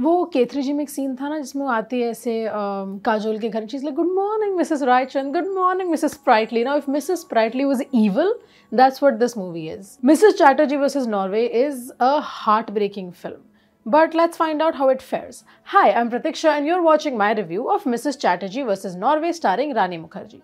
वो केथरी जी में एक सीन था ना जिसमें वो आती है ऐसे काजोल के घर चीज़ like good morning Mrs Raichand good morning Mrs Pritely now if Mrs Pritely was evil that's what this movie is Mrs Chatterjee versus Norway is a heart breaking film But let's find out how it fares. Hi, I'm Pratiksha and you're watching my review of Mrs. Chatterjee vs. Norway starring Rani Mukherjee.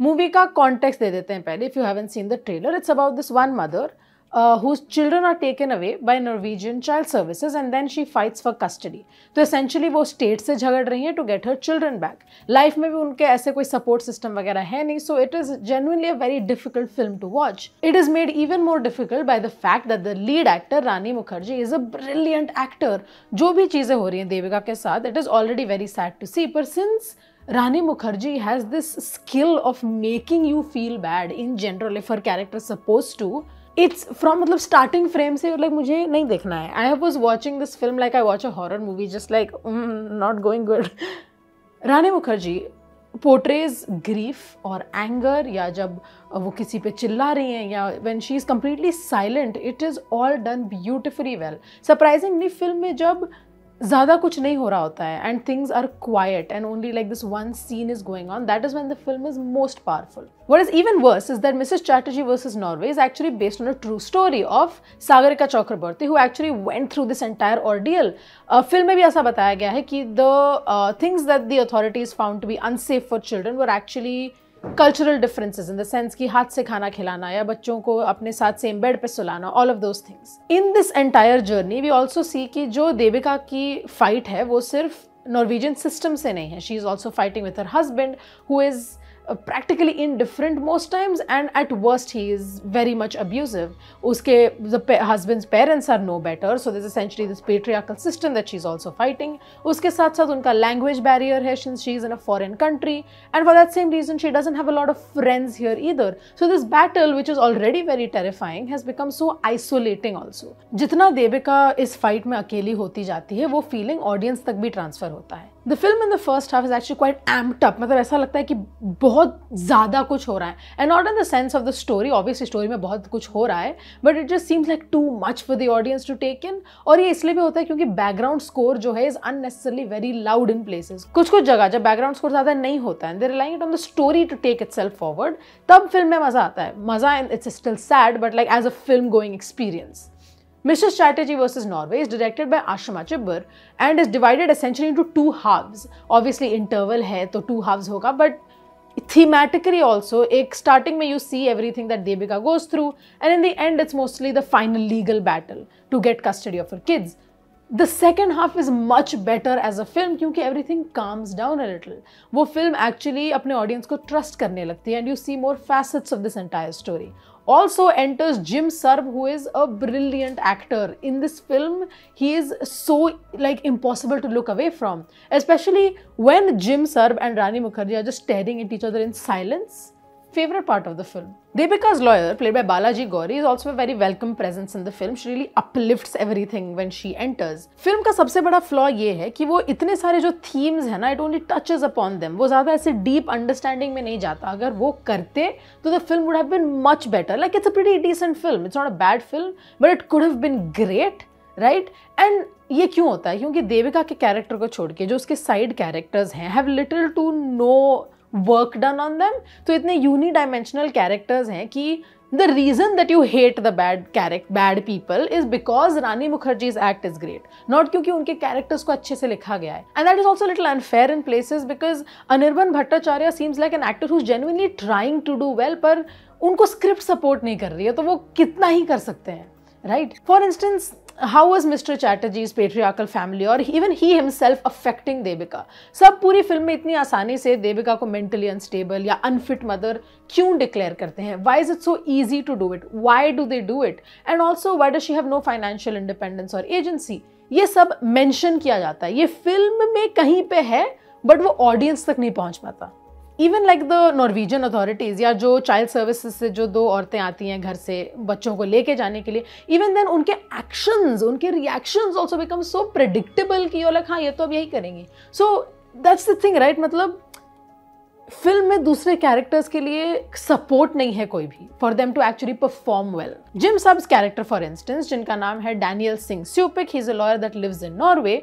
Movie का context दे देते हैं पहले if you haven't seen the trailer it's about this one mother uh, whose children are taken away by Norwegian child services and then she fights for custody. तो essentially वो state से झगड़ रही हैं to get her children back. Life में भी उनके ऐसे कोई support system वगैरह है नहीं so it is genuinely a very difficult film to watch. It is made even more difficult by the fact that the lead actor Rani Mukherjee is a brilliant actor. जो भी चीज़ें हो रही हैं देविका के साथ it is already very sad to see but since Rani Mukherjee has this skill of making you feel bad in general if her character is supposed to it's from मतलब starting frame से like मुझे नहीं देखना है। I was watching this film like I watch a horror movie just like not going good Rani Mukherjee portrays grief और anger या जब वो किसी पे चिल्ला रही हैं, या when she is completely silent it is all done beautifully well surprisingly film में जब ज़्यादा कुछ नहीं हो रहा होता है and things are quite and only like this one scene is going on that is one the film is most powerful what is even worse is that Mrs Chatterjee versus Norway is actually based on a true story of Sagarika Chakraborty who actually went through this entire ordeal film में भी ऐसा बताया गया है कि the things that the authorities found to be unsafe for children were actually cultural differences in the sense कि हाथ से खाना खिलाना या बच्चों को अपने साथ सेम बेड पे सुलाना all of those things in this entire journey we also see कि जो देविका की फाइट है, वो सिर्फ़ नॉर्वेजियन सिस्टम से नहीं है. She is also fighting with her husband who is Uh, practically indifferent most times and at worst he is very much abusive. Uske the husband's parents are no better so there's essentially this patriarchal system that she's also fighting. Uske sath sath unka language barrier hai since she's in a foreign country and for that same reason she doesn't have a lot of friends here either. So this battle which is already very terrifying has become so isolating also. Jitna devika is fight mein akeli hoti jati hai wo feeling audience tak bhi transfer hota hai the film in the first half is actually quite amped up मतलब ऐसा लगता है कि बहुत ज़्यादा कुछ हो रहा है। And not in the sense of the story obviously story में बहुत कुछ हो रहा है but it just seems like too much for the audience to take in और ये इसलिए भी होता है क्योंकि बैकग्राउंड स्कोर जो है is unnecessarily very loud in places कुछ कुछ जगह जब बैकग्राउंड स्कोर ज़्यादा नहीं होता है there lying it on the story to take itself forward तब फ़िल्म में मज़ा आता है। मज़ा in its still sad but like as a film going experience Mr. Strategy vs. Norway is directed by Ashima Chibbar and is divided essentially into two halves. Obviously interval hai to two halves hoga but thematically also ek starting mein you see everything that Devika goes through and in the end it's mostly the final legal battle to get custody of her kids. The second half is much better as a film क्योंकि everything calms down a little. वो film actually अपने audience को trust करने लगती है and you see more facets of this entire story. also enters Jim Sarb, who is a brilliant actor. In this film, he is so like impossible to look away from, especially when Jim Sarb and Rani Mukherjee are just staring at each other in silence. Favorite part of the film. Devika's lawyer, played by Balaji Gauri, is also a very welcome presence in the film. She really uplifts everything when she enters. Film का सबसे बड़ा flaw ये है कि वो इतने सारे जो themes हैं ना, it only touches upon them. वो ज़्यादा ऐसे deep understanding में नहीं जाता. अगर वो करते तो the film would have been much better. Like it's a pretty decent film. It's not a bad film, but it could have been great. Right and ये क्यों होता है क्योंकि देविका के कैरेक्टर को छोड़ के जो उसके साइड कैरेक्टर्स हैं have little to no work done on them तो इतने यूनी डायमेंशनल कैरेक्टर्स हैं कि the reason that you hate the bad character bad people is because Rani Mukherjee's act is great not क्योंकि उनके characters को अच्छे से लिखा गया है. And that is also little unfair in places because Anirban Bhattacharya seems like an actor who genuinely trying to do well पर उनको स्क्रिप्ट सपोर्ट नहीं कर रही है तो वो कितना ही कर सकते हैं right for instance how was Mr Chatterjee is patriarchal family और even he himself affecting Devika सब पूरी फ़िल्म में इतनी आसानी से देविका को मेंटली अनस्टेबल या अनफिट मदर क्यों डिक्लेयर करते हैं? Why is it so easy to do it why do they do it and also why does she have no financial independence और एजेंसी ये सब मैंशन किया जाता है। ये फ़िल्म में कहीं पर है बट वो ऑडियंस तक नहीं पहुँच पाता। Even like the Norwegian authorities या जो चाइल्ड सर्विसेज़ से जो दो औरतें आती हैं घर से बच्चों को लेके जाने के लिए इवन देन उनके एक्शंस उनके reactions also become so predictable कि लाइक हाँ ये तो अब यही करेंगे। So that's the thing right मतलब फ़िल्म में दूसरे कैरेक्टर्स के लिए सपोर्ट नहीं है कोई भी for them to actually perform well Jim Sarbh's character for instance जिनका नाम है Daniel Singh Ciupek he is a lawyer that lives in Norway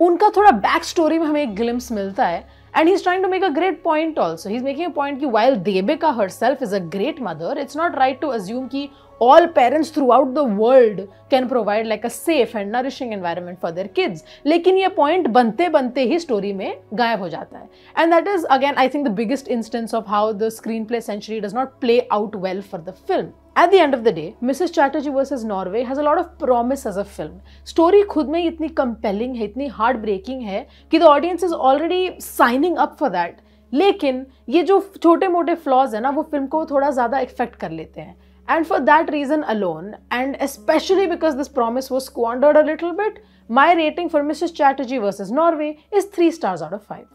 उनका थोड़ा बैक स्टोरी में हमें एक ग्लिम्स मिलता है। And he's trying to make a great point also. He's making a point that while Debika herself is a great mother, it's not right to assume that all parents throughout the world can provide like a safe and nourishing environment for their kids. लेकिन ये point बनते बनते ही story में गायब हो जाता है. And that is again I think the biggest instance of how the screenplay century does not play out well for the film. At the end of the day, Mrs. Chatterjee versus Norway has a lot of promise as a film. Story खुद में इतनी compelling है, इतनी heart breaking है कि the audience is already signing up for that. लेकिन ये जो छोटे मोटे फ्लॉज है ना वो फिल्म को थोड़ा ज़्यादा इफेक्ट कर लेते हैं And for that reason alone, and especially because this promise was squandered a little bit, my rating for Mrs. Chatterjee versus Norway is 3 stars out of 5.